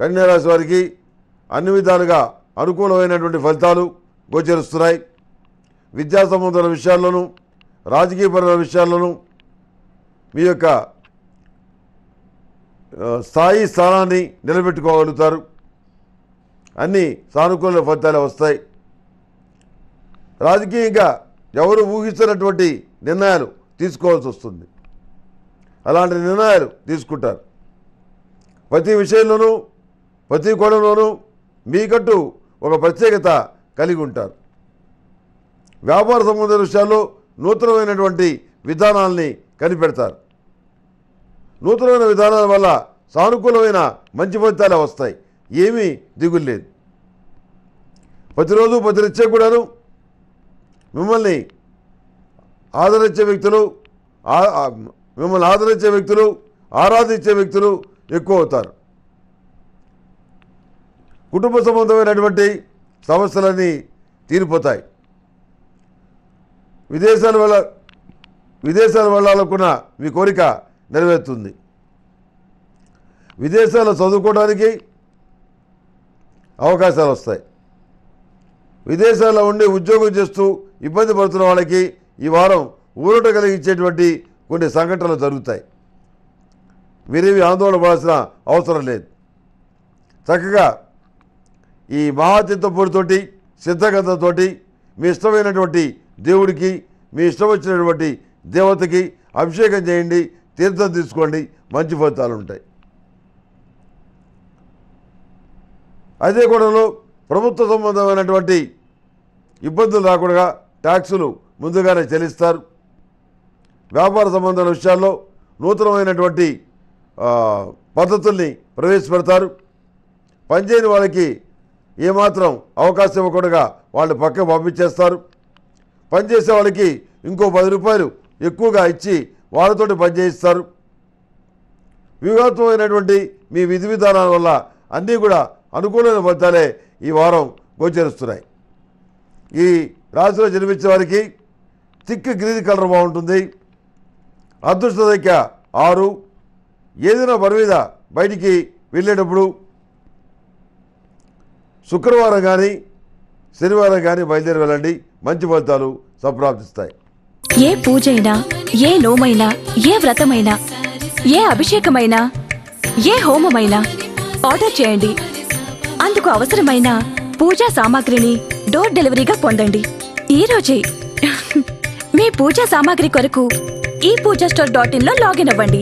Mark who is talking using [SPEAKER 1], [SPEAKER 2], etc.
[SPEAKER 1] కన్యారాశి వారికి అన్ని విధాలుగా అనుకూలమైనటువంటి ఫలితాలు గోచరిస్తున్నాయి. విద్యా సంబంధాల విషయాల్లోనూ రాజకీయపరమైన విషయాల్లోనూ మీ యొక్క స్థాయి స్థానాన్ని నిలబెట్టుకోగలుగుతారు. అన్ని సానుకూల ఫలితాలు వస్తాయి. రాజకీయంగా ఎవరు ఊహిస్తున్నటువంటి నిర్ణయాలు తీసుకోవాల్సి వస్తుంది. అలాంటి నిర్ణయాలు తీసుకుంటారు. ప్రతి విషయంలోనూ ప్రతి కోణంలోనూ మీకంటూ ఒక ప్రత్యేకత కలిగి ఉంటారు. వ్యాపార సంబంధ విషయాల్లో నూతనమైనటువంటి విధానాల్ని కనిపెడతారు. నూతనమైన విధానాల వల్ల సానుకూలమైన మంచి ఫలితాలే వస్తాయి. ఏమీ దిగులు లేదు. ప్రతిరోజు ప్రతినిత్యం కూడాను మిమ్మల్ని ఆదరించే వ్యక్తులు మిమ్మల్ని ఆదరించే వ్యక్తులు ఆరాధించే వ్యక్తులు ఎక్కువ అవుతారు. కుటుంబ సంబంధమైనటువంటి సమస్యలన్నీ తీరిపోతాయి. విదేశాల వల్ల విదేశాలు వెళ్ళాలనుకున్న మీ కోరిక నెరవేరుతుంది. విదేశాల్లో చదువుకోవడానికి అవకాశాలు వస్తాయి. విదేశాల్లో ఉండి ఉద్యోగం చేస్తూ ఇబ్బంది పడుతున్న వాళ్ళకి ఈ వారం ఊరట కలిగించేటువంటి కొన్ని సంఘటనలు జరుగుతాయి. మీరేమి ఆందోళన పడాల్సిన అవసరం లేదు. చక్కగా ఈ మహాచిత్తపూడితోటి సిద్ధగతతోటి మీ ఇష్టమైనటువంటి దేవుడికి మీ ఇష్టం వచ్చినటువంటి దేవతకి అభిషేకం చేయండి తీర్థం తీసుకోండి మంచి ఫలితాలు ఉంటాయి అదే కూడాలో ప్రభుత్వ సంబంధమైనటువంటి ఇబ్బందులు రాకుండా ట్యాక్సులు ముందుగానే చెల్లిస్తారు. వ్యాపార సంబంధాల విషయాల్లో నూతనమైనటువంటి పద్ధతుల్ని ప్రవేశపెడతారు. పనిచేయని వాళ్ళకి ఏమాత్రం అవకాశం ఇవ్వకుండా వాళ్ళు పక్కకు పంపించేస్తారు. పనిచేసే వాళ్ళకి ఇంకో పది రూపాయలు ఎక్కువగా ఇచ్చి వాళ్ళతోటి పనిచేయిస్తారు. వ్యూహాత్మకమైనటువంటి మీ విధి విధానాల వల్ల అన్నీ కూడా అనుకూలమైన ఫలితాలే ఈ వారం గోచరిస్తున్నాయి. ఈ రాశిలో జన్మించే వారికి థిక్ గ్రీన్ కలర్ బాగుంటుంది. అదృష్ట సంఖ్య ఆరు. ఏదైనా పని మీద బయటికి వెళ్ళేటప్పుడు శుక్రవారం కానీ శనివారం కానీ బయలుదేరి వెళ్ళండి. మంచి ఫలితాలు సంప్రాప్తిస్తాయి.
[SPEAKER 2] ఏ పూజైనా ఏ నోమైనా ఏ వ్రతమైనా ఏ అభిషేకమైనా ఏ హోమమైనా ఆర్డర్ చేయండి. అందుకు అవసరమైన పూజా సామాగ్రిని డోర్ డెలివరీగా పొందండి. ఈరోజే మీ పూజా సామాగ్రి కొరకు ఈ పూజా స్టోర్ డాట్ ఇన్లో లాగిన్ అవ్వండి.